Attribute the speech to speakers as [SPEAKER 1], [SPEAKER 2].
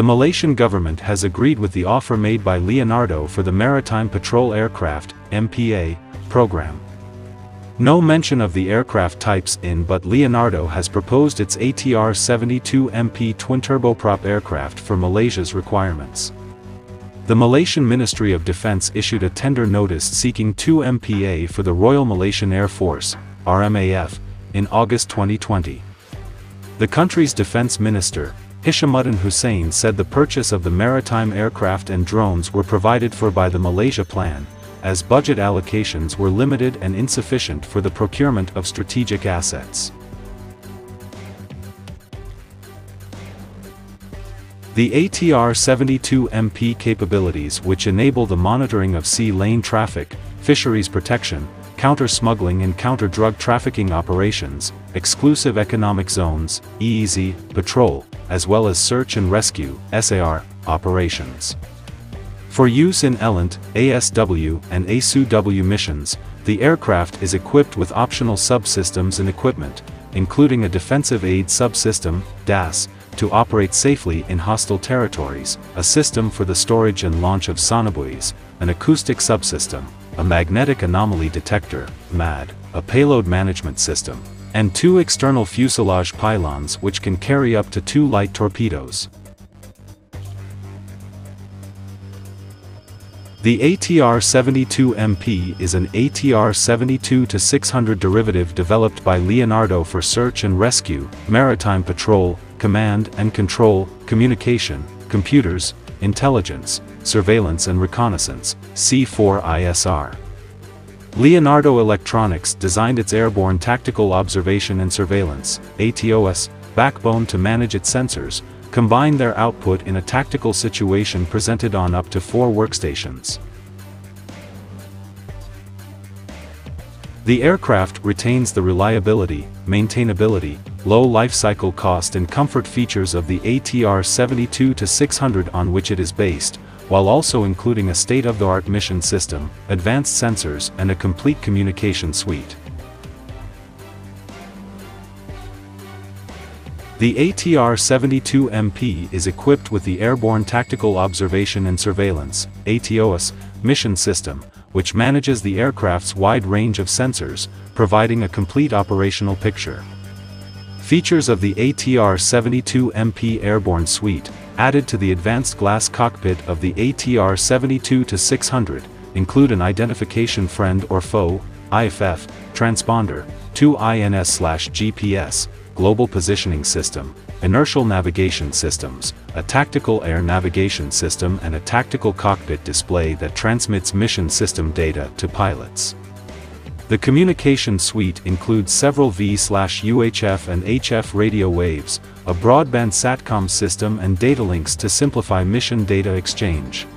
[SPEAKER 1] The Malaysian government has agreed with the offer made by Leonardo for the Maritime Patrol Aircraft, MPA, program. No mention of the aircraft types in but Leonardo has proposed its ATR-72MP twin-turboprop aircraft for Malaysia's requirements. The Malaysian Ministry of Defence issued a tender notice seeking two MPA for the Royal Malaysian Air Force, RMAF, in August 2020. The country's defence minister, Hishammuddin Hussein said the purchase of the maritime aircraft and drones were provided for by the Malaysia Plan, as budget allocations were limited and insufficient for the procurement of strategic assets. The ATR-72MP capabilities which enable the monitoring of sea lane traffic, fisheries protection, counter-smuggling and counter-drug trafficking operations, exclusive economic zones, EEZ, patrol, as well as search and rescue, SAR, operations. For use in ELINT, ASW, and ASUW missions, the aircraft is equipped with optional subsystems and equipment, including a defensive aid subsystem, DAS, to operate safely in hostile territories, a system for the storage and launch of sonobuoys, an acoustic subsystem, a magnetic anomaly detector, MAD, a payload management system, and two external fuselage pylons which can carry up to two light torpedoes. The ATR-72MP is an ATR-72-600 derivative developed by Leonardo for search and rescue, maritime patrol, command and control, communication, computers, intelligence, surveillance and reconnaissance, C4ISR. Leonardo Electronics designed its Airborne Tactical Observation and Surveillance ATOS, backbone to manage its sensors, combine their output in a tactical situation presented on up to four workstations. The aircraft retains the reliability, maintainability, low life cycle cost and comfort features of the ATR 72-600 on which it is based, while also including a state-of-the-art mission system, advanced sensors and a complete communication suite. The ATR-72MP is equipped with the Airborne Tactical Observation and Surveillance ATOS, mission system, which manages the aircraft's wide range of sensors, providing a complete operational picture. Features of the ATR-72MP Airborne Suite, added to the advanced glass cockpit of the ATR 72-600, include an identification friend or foe, IFF, transponder, two INS-GPS, global positioning system, inertial navigation systems, a tactical air navigation system and a tactical cockpit display that transmits mission system data to pilots. The communication suite includes several V/UHF and HF radio waves, a broadband SATCOM system and data links to simplify mission data exchange.